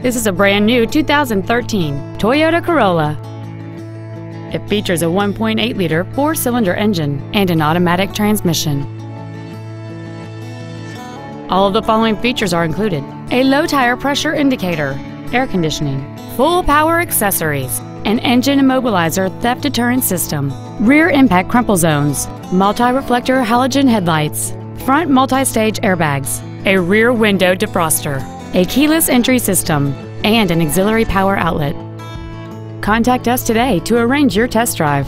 This is a brand new 2013 Toyota Corolla. It features a 1.8 liter four cylinder engine and an automatic transmission. All of the following features are included a low tire pressure indicator, air conditioning, full power accessories, an engine immobilizer theft deterrent system, rear impact crumple zones, multi reflector halogen headlights, front multi stage airbags, a rear window defroster, a keyless entry system, and an auxiliary power outlet. Contact us today to arrange your test drive.